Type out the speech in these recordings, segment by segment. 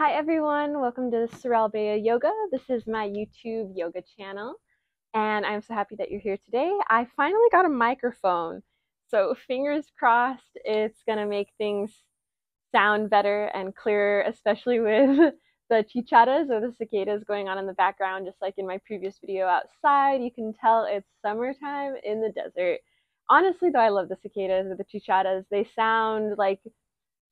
Hi everyone, welcome to Sorrel Beya Yoga. This is my YouTube yoga channel, and I'm so happy that you're here today. I finally got a microphone, so fingers crossed it's gonna make things sound better and clearer, especially with the chicharas or the cicadas going on in the background, just like in my previous video outside. You can tell it's summertime in the desert. Honestly, though, I love the cicadas or the chicharas. They sound like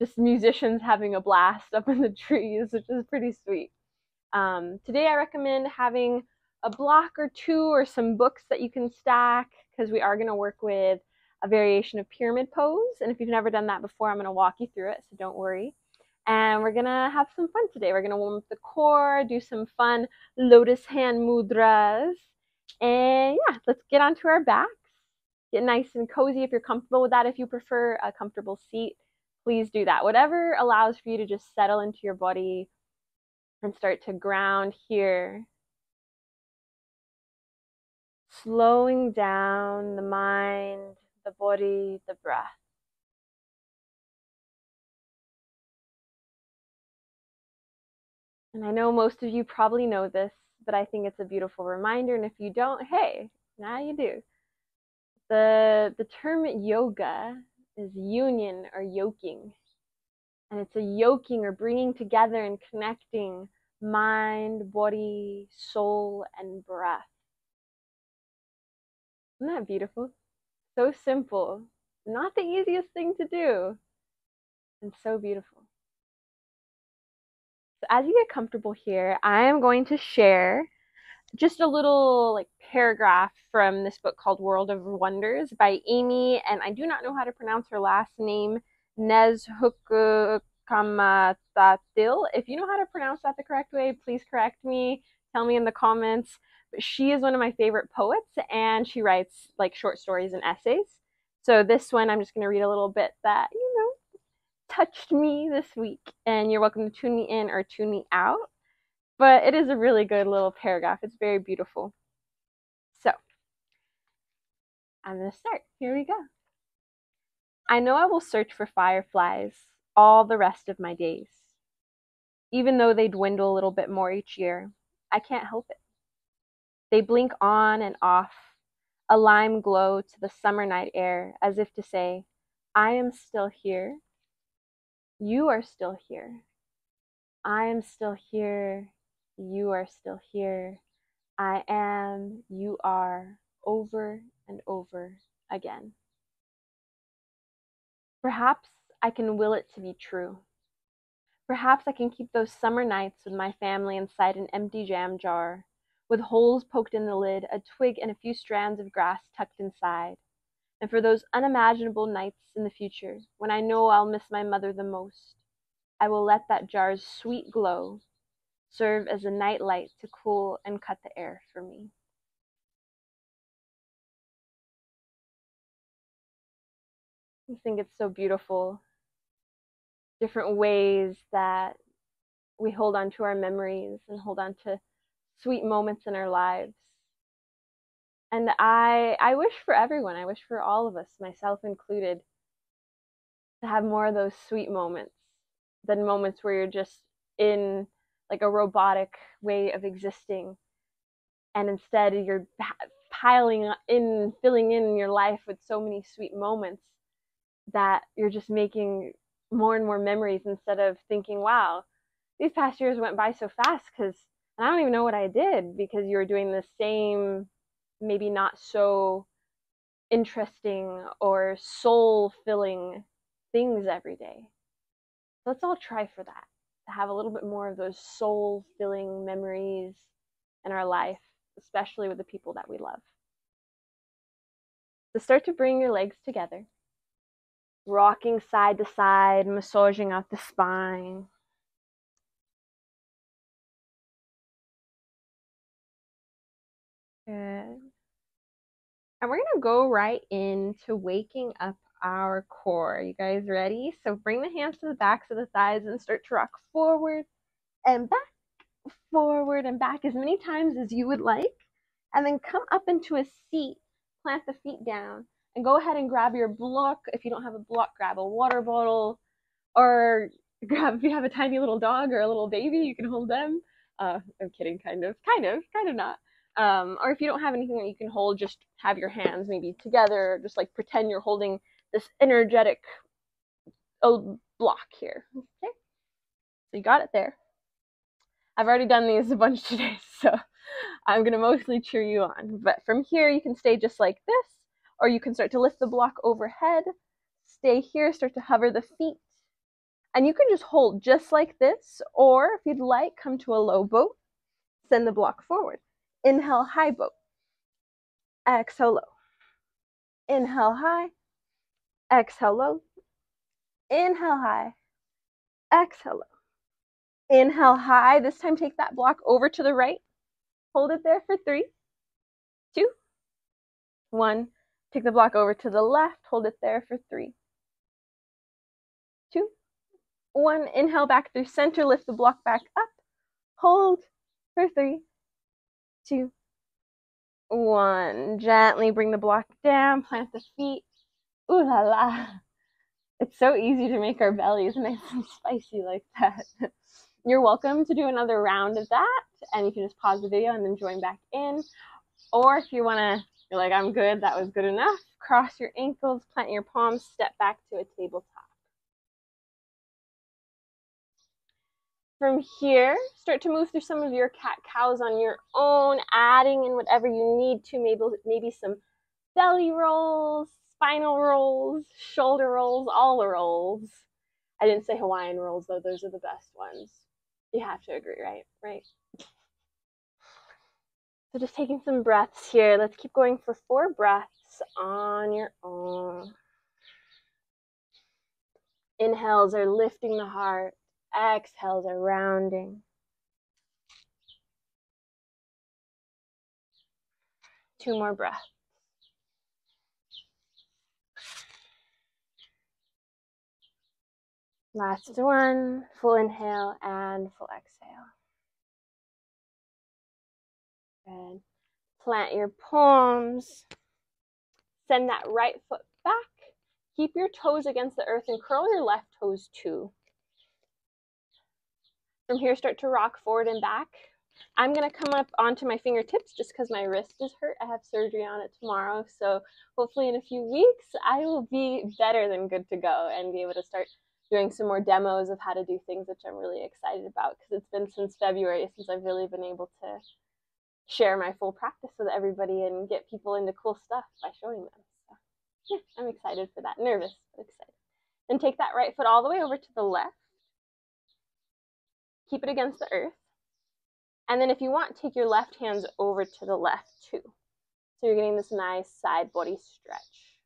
just musicians having a blast up in the trees, which is pretty sweet. Um, today, I recommend having a block or two or some books that you can stack because we are going to work with a variation of pyramid pose. And if you've never done that before, I'm going to walk you through it, so don't worry. And we're going to have some fun today. We're going to warm up the core, do some fun lotus hand mudras. And yeah, let's get onto our backs. Get nice and cozy if you're comfortable with that. If you prefer a comfortable seat, please do that. Whatever allows for you to just settle into your body and start to ground here. Slowing down the mind, the body, the breath. And I know most of you probably know this, but I think it's a beautiful reminder. And if you don't, hey, now you do. The, the term yoga is union or yoking. And it's a yoking or bringing together and connecting mind, body, soul, and breath. Isn't that beautiful? So simple. Not the easiest thing to do. And so beautiful. So as you get comfortable here, I am going to share just a little like paragraph from this book called World of Wonders by Aimee, and I do not know how to pronounce her last name, Nezhukumatathil. If you know how to pronounce that the correct way, please correct me. Tell me in the comments. But she is one of my favorite poets, and she writes like short stories and essays. So this one, I'm just going to read a little bit that you know touched me this week, and you're welcome to tune me in or tune me out but it is a really good little paragraph. It's very beautiful. So, I'm going to start. Here we go. I know I will search for fireflies all the rest of my days. Even though they dwindle a little bit more each year, I can't help it. They blink on and off, a lime glow to the summer night air, as if to say, I am still here. You are still here. I am still here you are still here. I am, you are, over and over again. Perhaps I can will it to be true. Perhaps I can keep those summer nights with my family inside an empty jam jar, with holes poked in the lid, a twig, and a few strands of grass tucked inside. And for those unimaginable nights in the future, when I know I'll miss my mother the most, I will let that jar's sweet glow serve as a night light to cool and cut the air for me. I think it's so beautiful. Different ways that we hold on to our memories and hold on to sweet moments in our lives. And I I wish for everyone, I wish for all of us, myself included, to have more of those sweet moments than moments where you're just in like a robotic way of existing. And instead you're piling in filling in your life with so many sweet moments that you're just making more and more memories instead of thinking wow these past years went by so fast because and i don't even know what i did because you were doing the same maybe not so interesting or soul filling things every day. Let's all try for that have a little bit more of those soul filling memories in our life, especially with the people that we love. So start to bring your legs together, rocking side to side, massaging out the spine. Good. And we're going to go right into waking up our core. You guys ready? So bring the hands to the backs of the thighs and start to rock forward and back, forward and back as many times as you would like. And then come up into a seat, plant the feet down, and go ahead and grab your block. If you don't have a block, grab a water bottle or grab if you have a tiny little dog or a little baby, you can hold them. Uh, I'm kidding, kind of, kind of, kind of not. Um, or if you don't have anything that you can hold, just have your hands maybe together, just like pretend you're holding this energetic uh, block here. Okay, so you got it there. I've already done these a bunch today, so I'm gonna mostly cheer you on. But from here, you can stay just like this, or you can start to lift the block overhead, stay here, start to hover the feet, and you can just hold just like this, or if you'd like, come to a low boat, send the block forward. Inhale, high boat. Exhale, low. Inhale, high. Exhale, low. Inhale, high. Exhale, low. Inhale, high. This time, take that block over to the right. Hold it there for three, two, one. Take the block over to the left. Hold it there for three, two, one. Inhale back through center. Lift the block back up. Hold for three, two, one. Gently bring the block down, plant the feet. Ooh la la. It's so easy to make our bellies nice and spicy like that. You're welcome to do another round of that, and you can just pause the video and then join back in. Or if you want to, you're like, I'm good, that was good enough, cross your ankles, plant your palms, step back to a tabletop. From here, start to move through some of your cat cows on your own, adding in whatever you need to, maybe, maybe some belly rolls, spinal rolls, shoulder rolls, all the rolls. I didn't say Hawaiian rolls though, those are the best ones. You have to agree, right? Right. So just taking some breaths here. Let's keep going for four breaths on your own. Inhales are lifting the heart. Exhales are rounding. Two more breaths. Last one, full inhale and full exhale. And plant your palms. Send that right foot back. Keep your toes against the earth and curl your left toes too. From here, start to rock forward and back. I'm going to come up onto my fingertips just because my wrist is hurt. I have surgery on it tomorrow. So hopefully in a few weeks, I will be better than good to go and be able to start doing some more demos of how to do things, which I'm really excited about because it's been since February since I've really been able to share my full practice with everybody and get people into cool stuff by showing them. So yeah, I'm excited for that. Nervous, but excited. Then take that right foot all the way over to the left. Keep it against the earth. And then if you want, take your left hands over to the left too. So you're getting this nice side body stretch.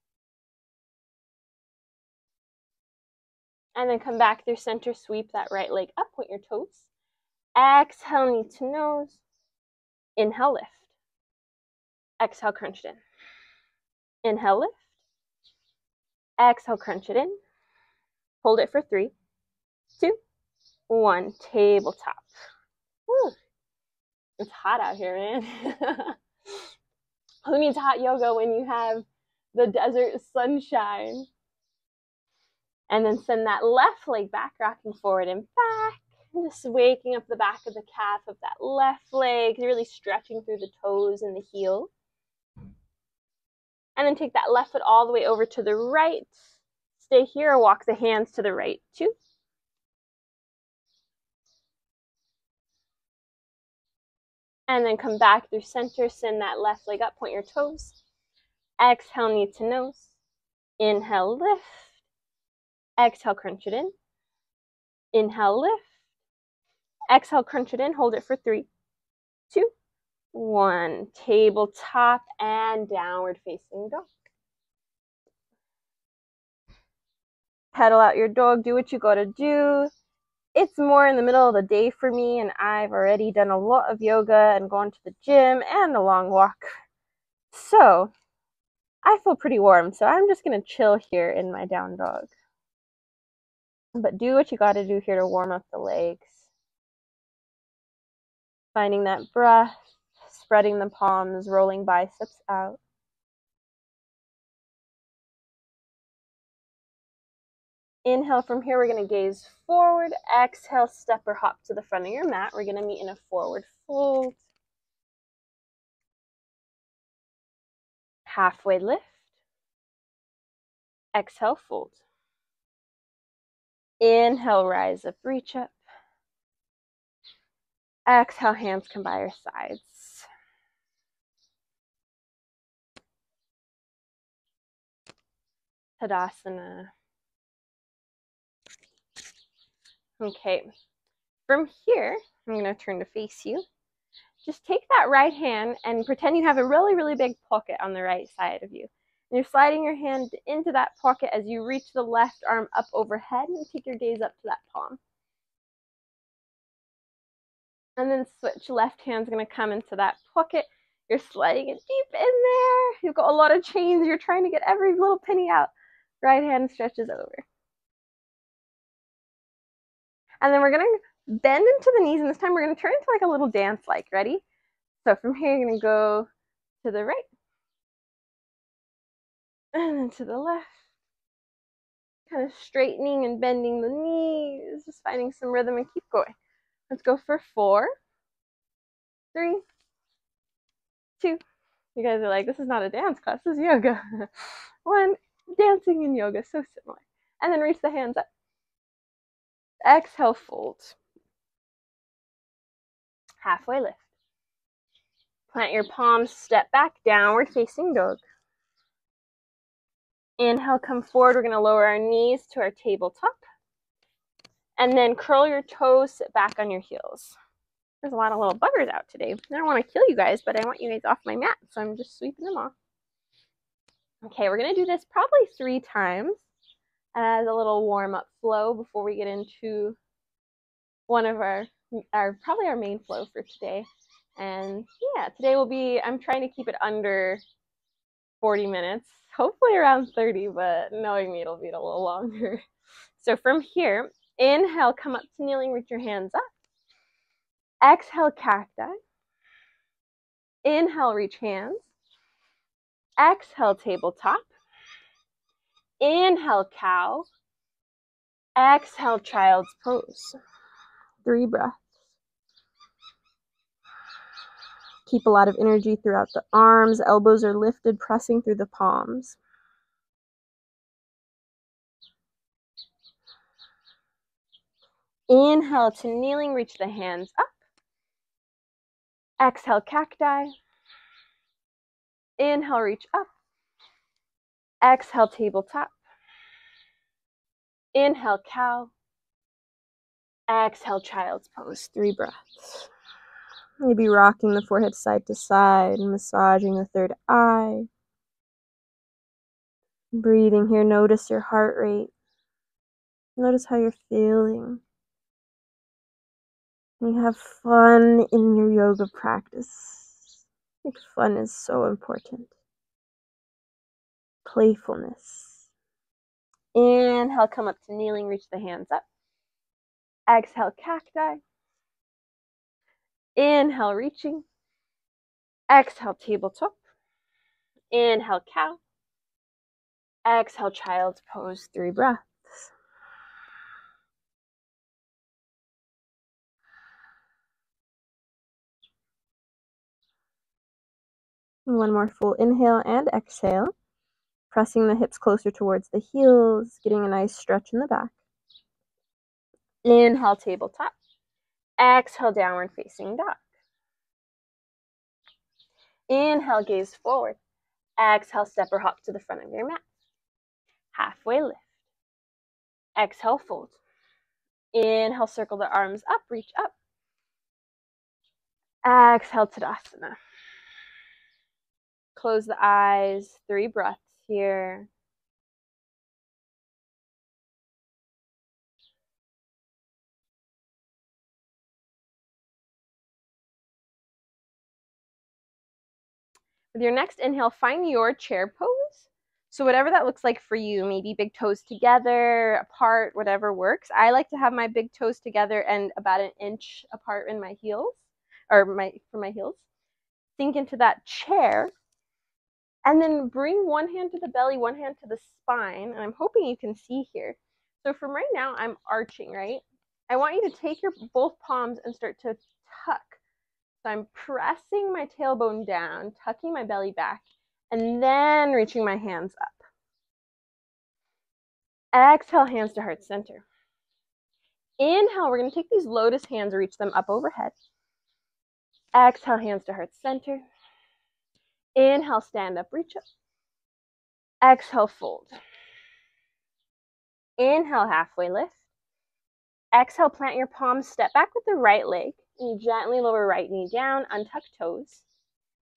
And then come back through center, sweep that right leg up, point your toes. Exhale, knee to nose. Inhale, lift. Exhale, crunch it in. Inhale, lift. Exhale, crunch it in. Hold it for three, two, one. Tabletop. Whew. It's hot out here, man. Who needs hot yoga when you have the desert sunshine? And then send that left leg back, rocking forward and back. just waking up the back of the calf of that left leg, really stretching through the toes and the heel. And then take that left foot all the way over to the right. Stay here walk the hands to the right. Two. And then come back through center, send that left leg up, point your toes. Exhale, knee to nose. Inhale, lift. Exhale, crunch it in. Inhale, lift. Exhale, crunch it in. Hold it for three, two, one. Tabletop and downward facing dog. Pedal out your dog. Do what you gotta do. It's more in the middle of the day for me, and I've already done a lot of yoga and gone to the gym and a long walk. So, I feel pretty warm, so I'm just gonna chill here in my down dog. But do what you got to do here to warm up the legs. Finding that breath, spreading the palms, rolling biceps out. Inhale from here, we're going to gaze forward. Exhale, step or hop to the front of your mat. We're going to meet in a forward fold. Halfway lift. Exhale, fold. Inhale, rise up, reach up. Exhale, hands come by your sides. Tadasana. Okay, from here, I'm going to turn to face you. Just take that right hand and pretend you have a really, really big pocket on the right side of you. And you're sliding your hand into that pocket as you reach the left arm up overhead and take your gaze up to that palm. And then switch, left hand's gonna come into that pocket. You're sliding it deep in there. You've got a lot of chains. You're trying to get every little penny out. Right hand stretches over. And then we're gonna bend into the knees, and this time we're gonna turn into like a little dance like. Ready? So from here, you're gonna go to the right. And then to the left. Kind of straightening and bending the knees, just finding some rhythm and keep going. Let's go for four, three, two. You guys are like, this is not a dance class, this is yoga. One, dancing and yoga, so similar. And then reach the hands up. Exhale, fold. Halfway lift. Plant your palms, step back, downward facing dog. Inhale, come forward. We're going to lower our knees to our tabletop. And then curl your toes, sit back on your heels. There's a lot of little buggers out today. I don't want to kill you guys, but I want you guys off my mat, so I'm just sweeping them off. Okay, we're going to do this probably three times as a little warm-up flow before we get into one of our, our probably our main flow for today. And yeah, today will be, I'm trying to keep it under 40 minutes, hopefully around 30, but knowing me, it'll be a little longer. So from here, inhale, come up to kneeling, reach your hands up. Exhale, cacti. Inhale, reach hands. Exhale, tabletop. Inhale, cow. Exhale, child's pose. Three breaths. Keep a lot of energy throughout the arms. Elbows are lifted, pressing through the palms. Inhale to kneeling, reach the hands up. Exhale, cacti. Inhale, reach up. Exhale, tabletop. Inhale, cow. Exhale, child's pose. Three breaths. Maybe rocking the forehead side to side, massaging the third eye. Breathing here, notice your heart rate. Notice how you're feeling. You have fun in your yoga practice. Think fun is so important. Playfulness. Inhale, come up to kneeling, reach the hands up. Exhale, cacti. Inhale, reaching. Exhale, tabletop. Inhale, cow. Exhale, child's pose, three breaths. One more full inhale and exhale. Pressing the hips closer towards the heels, getting a nice stretch in the back. Inhale, tabletop. Exhale, downward facing dog. Inhale, gaze forward. Exhale, step or hop to the front of your mat. Halfway lift. Exhale, fold. Inhale, circle the arms up, reach up. Exhale, Tadasana. Close the eyes, three breaths here. With your next inhale, find your chair pose. So whatever that looks like for you, maybe big toes together, apart, whatever works. I like to have my big toes together and about an inch apart in my heels, or my for my heels. Sink into that chair, and then bring one hand to the belly, one hand to the spine, and I'm hoping you can see here. So from right now, I'm arching, right? I want you to take your both palms and start to tuck. So I'm pressing my tailbone down, tucking my belly back, and then reaching my hands up. Exhale, hands to heart center. Inhale, we're going to take these lotus hands, reach them up overhead. Exhale, hands to heart center. Inhale, stand up, reach up. Exhale, fold. Inhale, halfway lift. Exhale, plant your palms, step back with the right leg. Gently lower right knee down, untuck toes.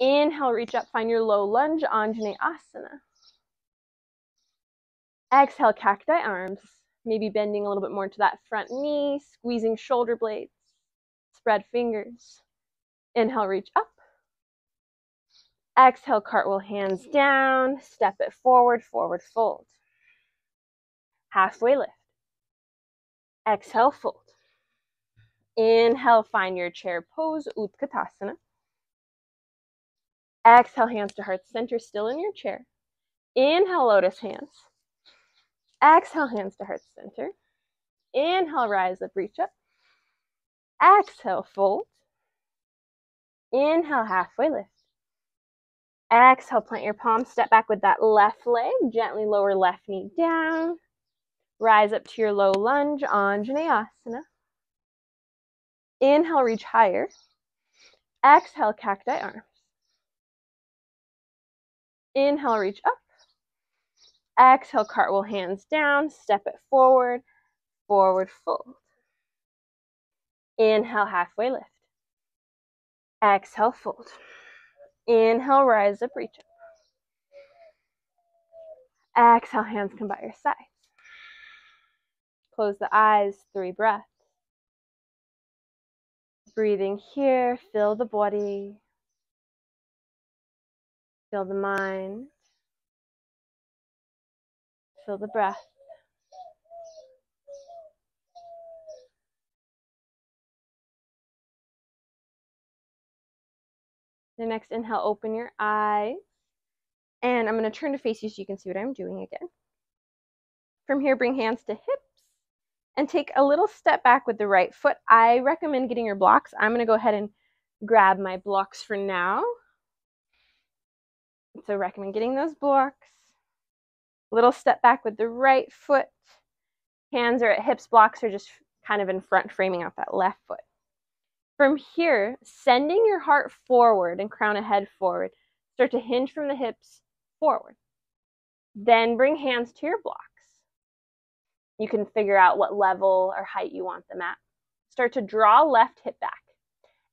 Inhale, reach up, find your low lunge, Anjaneyasana. Exhale, cacti arms. Maybe bending a little bit more to that front knee, squeezing shoulder blades. Spread fingers. Inhale, reach up. Exhale, cartwheel hands down, step it forward, forward fold. Halfway lift. Exhale, fold. Inhale, find your chair pose, Utkatasana. Exhale, hands to heart center, still in your chair. Inhale, lotus hands. Exhale, hands to heart center. Inhale, rise up, reach up. Exhale, fold. Inhale, halfway lift. Exhale, plant your palms, step back with that left leg, gently lower left knee down. Rise up to your low lunge, Anjaneyasana. Inhale, reach higher. Exhale, cacti arms. Inhale, reach up. Exhale, cartwheel hands down, step it forward, forward fold. Inhale, halfway lift. Exhale, fold. Inhale, rise up, reach up. Exhale, hands come by your sides. Close the eyes, three breaths. Breathing here, fill the body, fill the mind, fill the breath. The next inhale, open your eyes. And I'm going to turn to face you so you can see what I'm doing again. From here, bring hands to hips and take a little step back with the right foot. I recommend getting your blocks. I'm going to go ahead and grab my blocks for now. So recommend getting those blocks. Little step back with the right foot. Hands are at hips, blocks are just kind of in front, framing out that left foot. From here, sending your heart forward and crown of head forward. Start to hinge from the hips forward. Then bring hands to your blocks. You can figure out what level or height you want them at. Start to draw left hip back.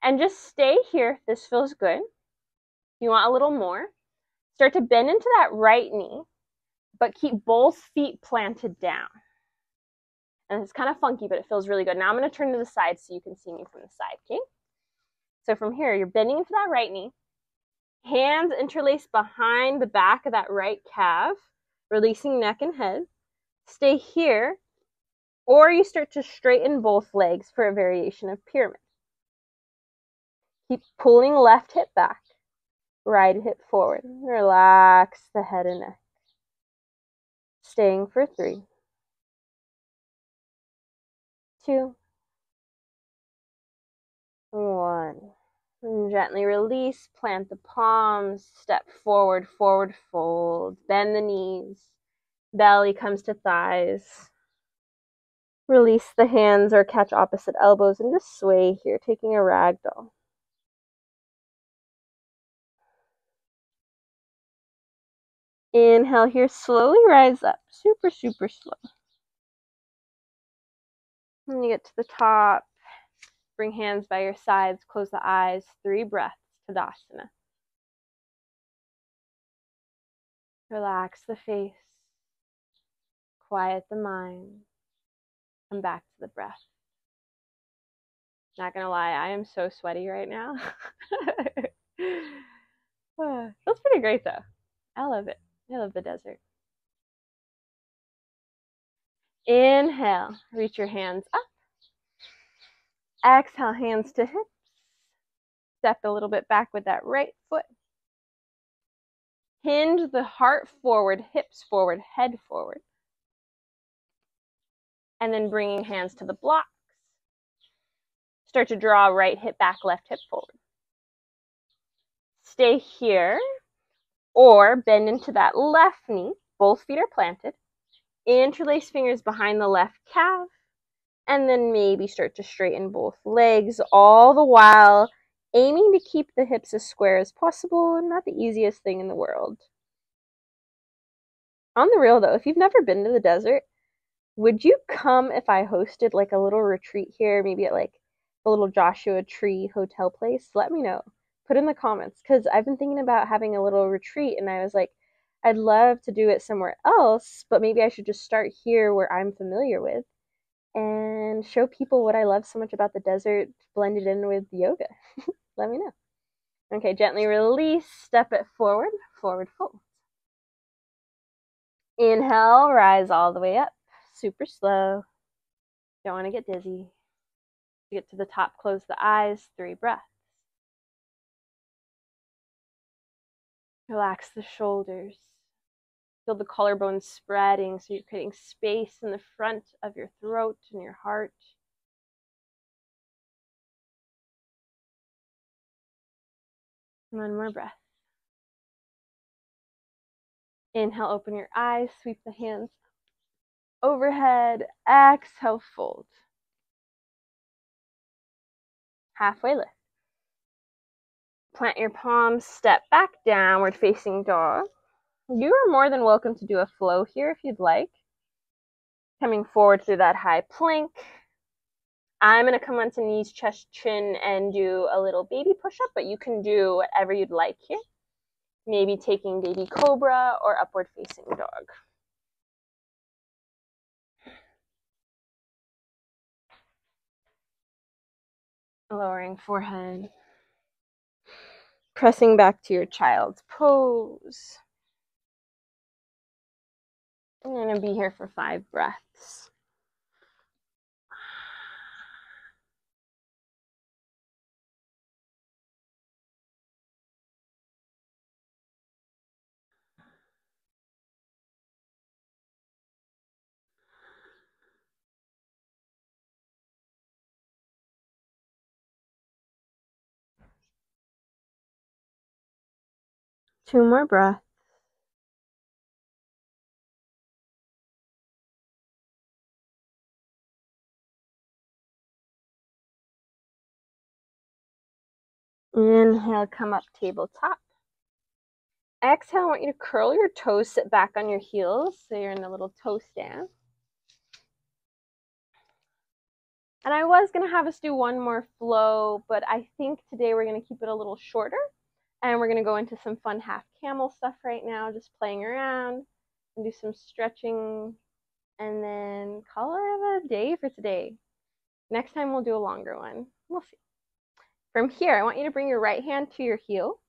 And just stay here if this feels good. If you want a little more, start to bend into that right knee, but keep both feet planted down. And it's kind of funky, but it feels really good. Now I'm going to turn to the side so you can see me from the side, okay? So from here, you're bending into that right knee. Hands interlaced behind the back of that right calf, releasing neck and head. Stay here, or you start to straighten both legs for a variation of pyramid. Keep pulling left hip back, right hip forward. Relax the head and neck. Staying for three two, one. And gently release, plant the palms, step forward, forward fold, bend the knees, belly comes to thighs. Release the hands or catch opposite elbows and just sway here, taking a ragdoll. Inhale here, slowly rise up, super, super slow. When you get to the top, bring hands by your sides, close the eyes, three breaths, Tadasana. Relax the face, quiet the mind, come back to the breath. Not gonna lie, I am so sweaty right now. Feels pretty great though. I love it. I love the desert. Inhale, reach your hands up. Exhale, hands to hips. Step a little bit back with that right foot. Hinge the heart forward, hips forward, head forward. And then bringing hands to the blocks. Start to draw right hip back, left hip forward. Stay here or bend into that left knee. Both feet are planted. Interlace fingers behind the left calf. And then maybe start to straighten both legs, all the while aiming to keep the hips as square as possible. Not the easiest thing in the world. On the real though, if you've never been to the desert, would you come if I hosted like a little retreat here, maybe at like a little Joshua Tree hotel place? Let me know. Put in the comments because I've been thinking about having a little retreat and I was like, I'd love to do it somewhere else, but maybe I should just start here where I'm familiar with and show people what I love so much about the desert blended in with yoga. Let me know. Okay, gently release, step it forward, forward fold. Inhale, rise all the way up, super slow. Don't want to get dizzy. Get to the top, close the eyes, three breaths. Relax the shoulders. Feel the collarbone spreading so you're creating space in the front of your throat and your heart. One more breath. Inhale, open your eyes, sweep the hands overhead. Exhale, fold. Halfway lift. Plant your palms, step back, downward facing dog. You are more than welcome to do a flow here if you'd like. Coming forward through that high plank. I'm going to come onto knees, chest, chin, and do a little baby push up, but you can do whatever you'd like here. Maybe taking baby cobra or upward facing dog. Lowering forehead. Pressing back to your child's pose. I'm going to be here for five breaths. Two more breaths. Inhale, come up tabletop. Exhale, I want you to curl your toes, sit back on your heels. So you're in a little toe stand. And I was going to have us do one more flow, but I think today we're going to keep it a little shorter. And we're going to go into some fun half camel stuff right now, just playing around and do some stretching and then call it a day for today. Next time we'll do a longer one. We'll see. From here, I want you to bring your right hand to your heel.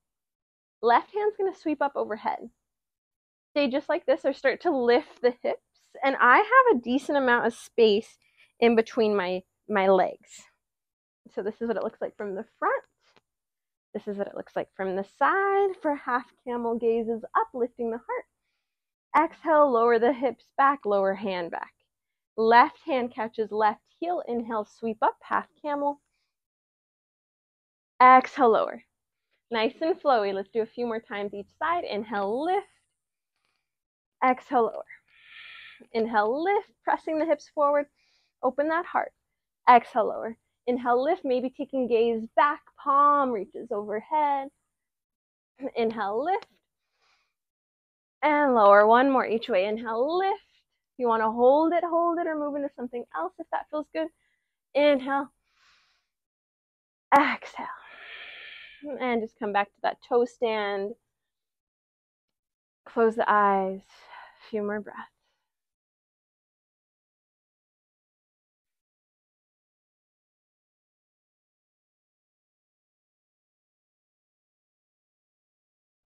Left hand's going to sweep up overhead. Stay just like this or start to lift the hips. And I have a decent amount of space in between my, my legs. So this is what it looks like from the front. This is what it looks like from the side for half camel gazes up, lifting the heart. Exhale, lower the hips back, lower hand back. Left hand catches left heel. Inhale, sweep up, half camel. Exhale, lower. Nice and flowy. Let's do a few more times each side. Inhale, lift. Exhale, lower. Inhale, lift, pressing the hips forward. Open that heart. Exhale, lower. Inhale, lift, maybe taking gaze back, palm reaches overhead. Inhale, lift. And lower. One more each way. Inhale, lift. If you want to hold it, hold it, or move into something else if that feels good. Inhale. Exhale and just come back to that toe stand. Close the eyes. A few more breaths.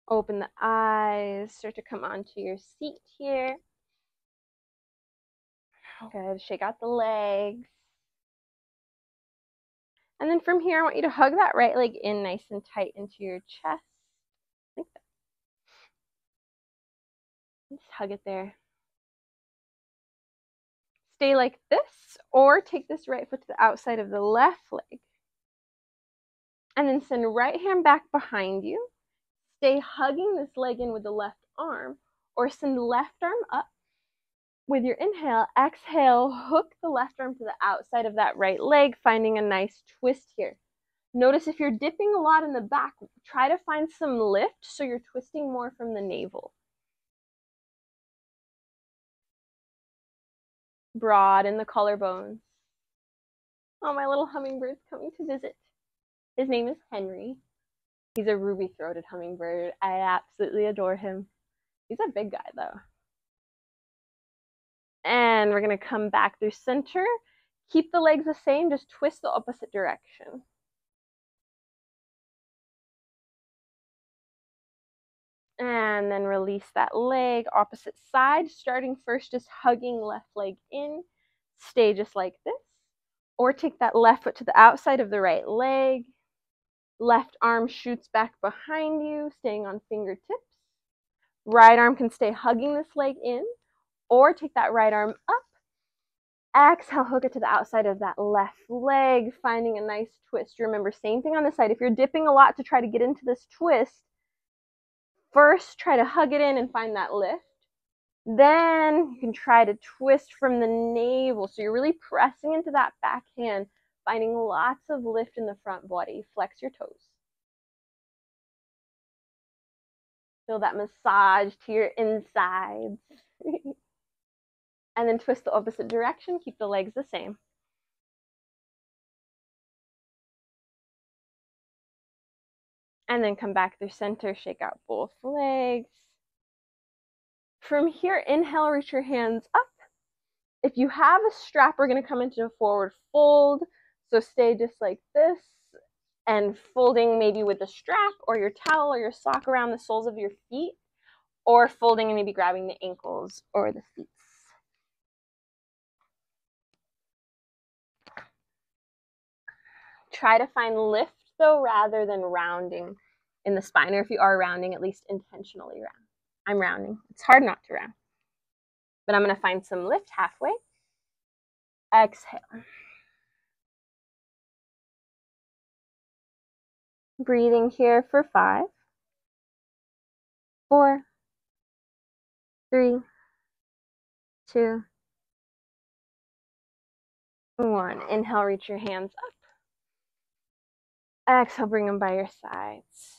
Open the eyes, start to come onto your seat here. Good, shake out the legs. And then from here, I want you to hug that right leg in nice and tight into your chest. Like that. Just hug it there. Stay like this, or take this right foot to the outside of the left leg. And then send right hand back behind you. Stay hugging this leg in with the left arm, or send the left arm up. With your inhale, exhale, hook the left arm to the outside of that right leg, finding a nice twist here. Notice if you're dipping a lot in the back, try to find some lift so you're twisting more from the navel. Broad in the collarbones. Oh, my little hummingbird's coming to visit. His name is Henry. He's a ruby throated hummingbird. I absolutely adore him. He's a big guy though. And we're going to come back through center. Keep the legs the same, just twist the opposite direction. And then release that leg, opposite side, starting first just hugging left leg in. Stay just like this. Or take that left foot to the outside of the right leg. Left arm shoots back behind you, staying on fingertips. Right arm can stay hugging this leg in, or take that right arm up. Exhale, hook it to the outside of that left leg, finding a nice twist. Remember, same thing on the side. If you're dipping a lot to try to get into this twist, First, try to hug it in and find that lift. Then you can try to twist from the navel. So you're really pressing into that back hand, finding lots of lift in the front body. Flex your toes. Feel that massage to your insides. and then twist the opposite direction. Keep the legs the same. And then come back through center, shake out both legs. From here, inhale, reach your hands up. If you have a strap, we're going to come into a forward fold. So stay just like this and folding maybe with a strap or your towel or your sock around the soles of your feet or folding and maybe grabbing the ankles or the feet. Try to find lift though rather than rounding in the spine, or if you are rounding, at least intentionally round. I'm rounding. It's hard not to round. But I'm going to find some lift halfway. Exhale. Breathing here for five, four, three, two, one. Inhale, reach your hands up. Exhale, bring them by your sides.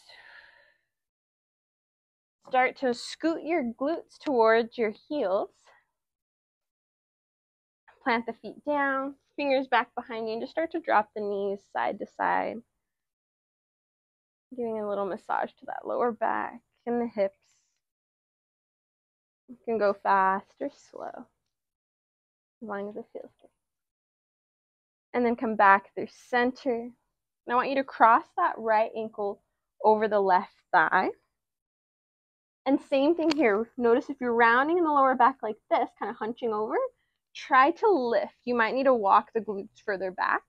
Start to scoot your glutes towards your heels. Plant the feet down, fingers back behind you, and just start to drop the knees side to side. Giving a little massage to that lower back and the hips. You can go fast or slow, as long as it feels good. And then come back through center, and I want you to cross that right ankle over the left thigh. And same thing here. Notice if you're rounding in the lower back like this, kind of hunching over, try to lift. You might need to walk the glutes further back.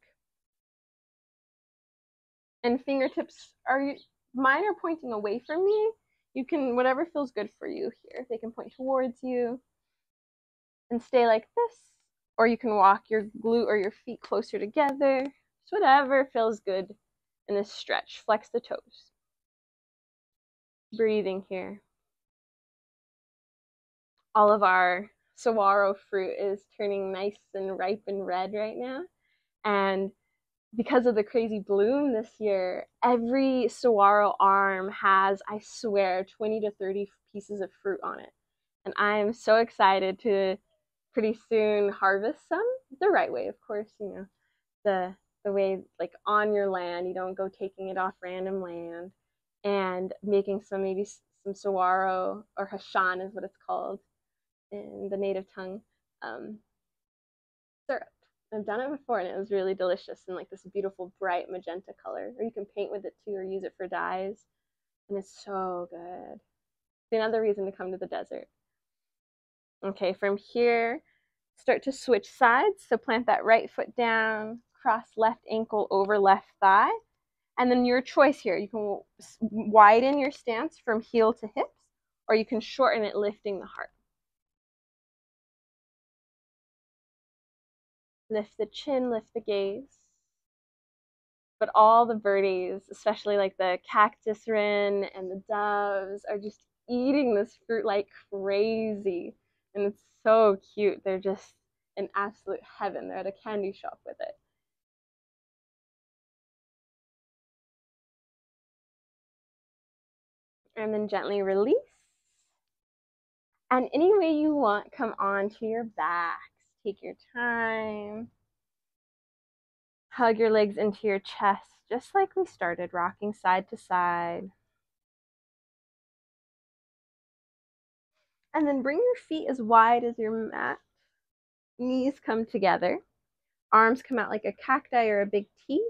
And fingertips are, you, mine are pointing away from me. You can, whatever feels good for you here. They can point towards you and stay like this. Or you can walk your glute or your feet closer together. Just whatever feels good in this stretch. Flex the toes. Breathing here. All of our saguaro fruit is turning nice and ripe and red right now. And because of the crazy bloom this year, every saguaro arm has, I swear, 20 to 30 pieces of fruit on it. And I'm so excited to pretty soon harvest some the right way, of course, you know, the the way like on your land you don't go taking it off random land and making some maybe some saguaro or hashan is what it's called in the native tongue um, i've done it before and it was really delicious and like this beautiful bright magenta color or you can paint with it too or use it for dyes and it's so good another reason to come to the desert okay from here start to switch sides so plant that right foot down cross left ankle over left thigh. And then your choice here, you can widen your stance from heel to hips, or you can shorten it, lifting the heart. Lift the chin, lift the gaze. But all the birdies, especially like the cactus wren and the doves, are just eating this fruit like crazy. And it's so cute. They're just in absolute heaven. They're at a candy shop with it. And then gently release. And any way you want, come onto your backs. Take your time. Hug your legs into your chest, just like we started, rocking side to side. And then bring your feet as wide as your mat. Knees come together. Arms come out like a cacti or a big T.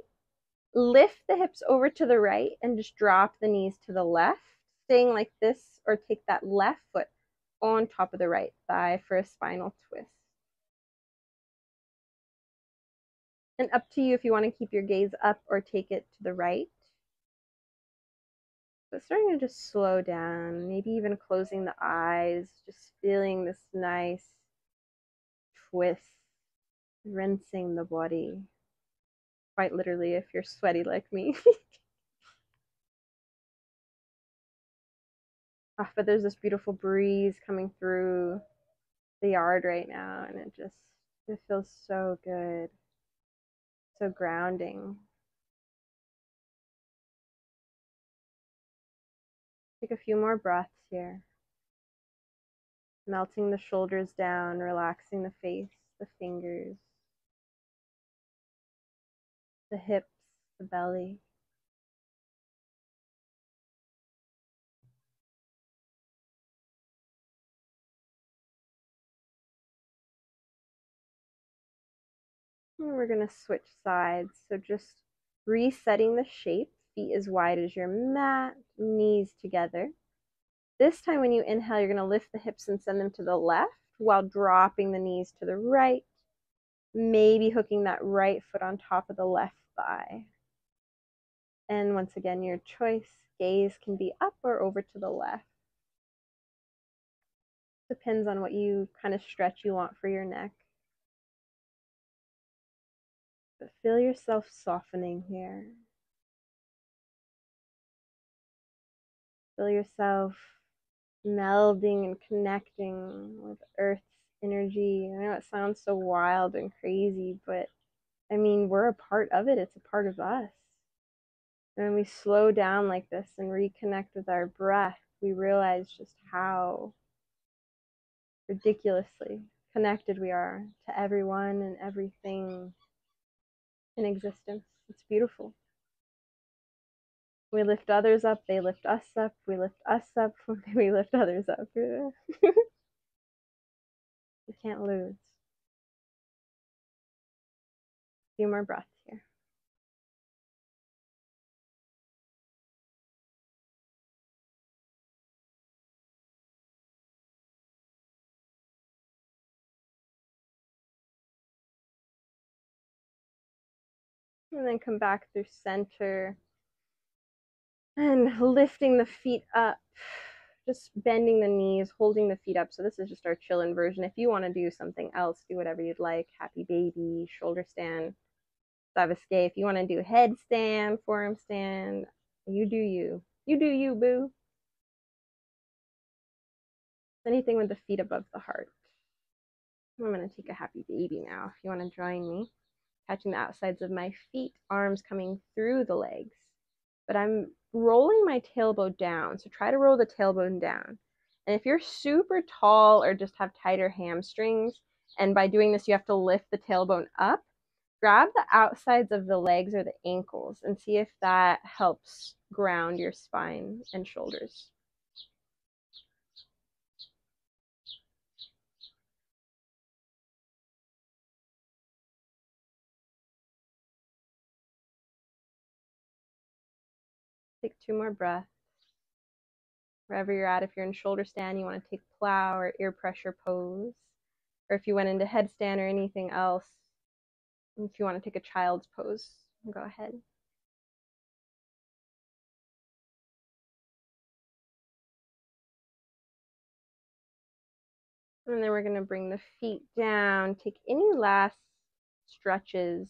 Lift the hips over to the right and just drop the knees to the left, staying like this, or take that left foot on top of the right thigh for a spinal twist. And up to you if you want to keep your gaze up or take it to the right. But starting to just slow down, maybe even closing the eyes, just feeling this nice twist, rinsing the body. Quite literally, if you're sweaty like me. oh, but there's this beautiful breeze coming through the yard right now, and it just it feels so good, so grounding. Take a few more breaths here. Melting the shoulders down, relaxing the face, the fingers, the hips, the belly. And we're going to switch sides. So just resetting the shape, feet as wide as your mat, knees together. This time when you inhale, you're going to lift the hips and send them to the left while dropping the knees to the right, maybe hooking that right foot on top of the left thigh. And once again, your choice, gaze can be up or over to the left. Depends on what you kind of stretch you want for your neck. But feel yourself softening here. Feel yourself melding and connecting with Earth's energy. I know it sounds so wild and crazy, but I mean, we're a part of it, it's a part of us. And when we slow down like this and reconnect with our breath, we realize just how ridiculously connected we are to everyone and everything in existence. It's beautiful. We lift others up, they lift us up, we lift us up, we lift others up. we can't lose. A few more breaths And then come back through center and lifting the feet up, just bending the knees, holding the feet up. So this is just our chill inversion. If you want to do something else, do whatever you'd like. Happy baby, shoulder stand, Savasque. If you want to do headstand, forearm stand, you do you. You do you, boo. Anything with the feet above the heart. I'm going to take a happy baby now if you want to join me. Catching the outsides of my feet, arms coming through the legs. But I'm rolling my tailbone down. So try to roll the tailbone down. And if you're super tall or just have tighter hamstrings, and by doing this you have to lift the tailbone up, grab the outsides of the legs or the ankles and see if that helps ground your spine and shoulders. Take two more breaths. Wherever you're at, if you're in shoulder stand, you want to take plow or ear pressure pose. Or if you went into headstand or anything else, if you want to take a child's pose, go ahead. And then we're going to bring the feet down. Take any last stretches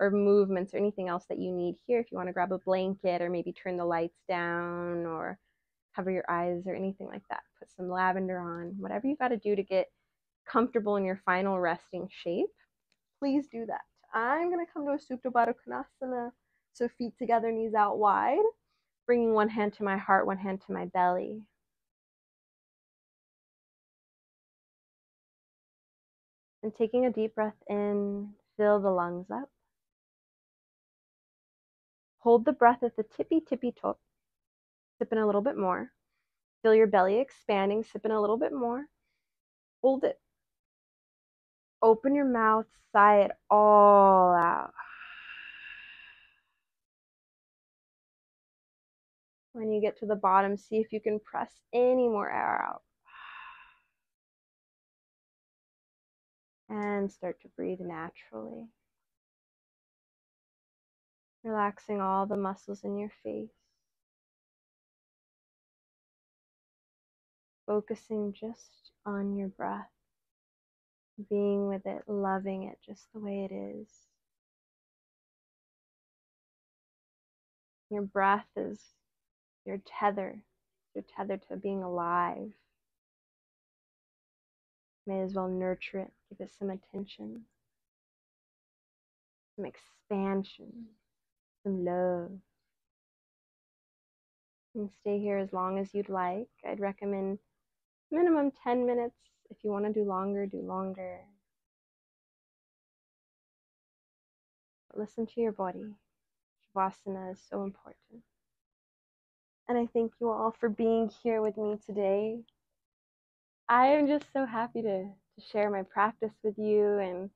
or movements or anything else that you need here. If you want to grab a blanket or maybe turn the lights down or cover your eyes or anything like that, put some lavender on, whatever you've got to do to get comfortable in your final resting shape, please do that. I'm going to come to a Supta Baddha Konasana, so feet together, knees out wide, bringing one hand to my heart, one hand to my belly. And taking a deep breath in, fill the lungs up. Hold the breath at the tippy tippy top. Sip in a little bit more. Feel your belly expanding, sip in a little bit more. Hold it. Open your mouth, sigh it all out. When you get to the bottom, see if you can press any more air out. And start to breathe naturally. Relaxing all the muscles in your face. Focusing just on your breath, being with it, loving it just the way it is. Your breath is your tether, your tether to being alive. May as well nurture it, give it some attention, some expansion, some love. And stay here as long as you'd like. I'd recommend minimum 10 minutes. If you want to do longer, do longer. Listen to your body. Shavasana is so important. And I thank you all for being here with me today. I am just so happy to, to share my practice with you, and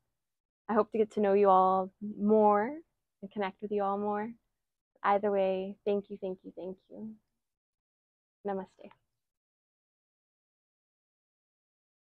I hope to get to know you all more and connect with you all more. Either way, thank you, thank you, thank you. Namaste.